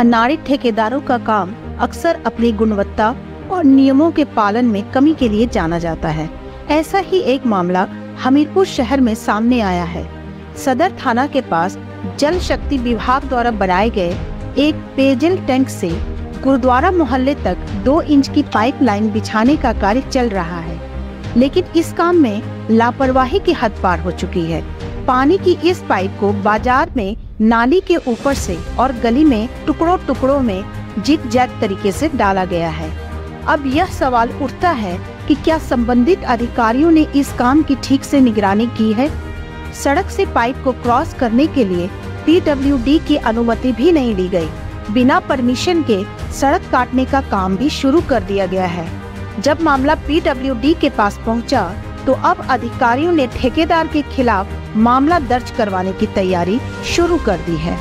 अनाड़ी ठेकेदारों का काम अक्सर अपनी गुणवत्ता और नियमों के पालन में कमी के लिए जाना जाता है। ऐसा ही एक मामला हमीरपुर शहर में सामने आया है। सदर थाना के पास जल शक्ति विभाग द्वारा बनाए गए एक पेयजल टैंक से गुरुद्वारा मोहल्ले तक दो इंच की पाइपलाइन बिछाने का कार्य चल रहा है, लेकिन इस काम में लापरवाही की हद पार हो चुकी है। पानी की इस पाइप को बाज़ार में नाली के ऊपर से और गली में टुकड़ों टुकड़ों में जिग जैग तरीके से डाला गया है। अब यह सवाल उठता है कि क्या संबंधित अधिकारियों ने इस काम की ठीक से निगरानी की है? सड़क से पाइप को क्रॉस करने के लिए पीडब्ल्यूडी की अनुमति भी नहीं ली गई। बिना परमिशन के सड़क काटने का काम भी शुरू कर दिया गया है। जब मामला पीडब्ल्यूडी के पास पहुँचा, तो अब अधिकारियों ने ठेकेदार के खिलाफ मामला दर्ज करवाने की तैयारी शुरू कर दी है।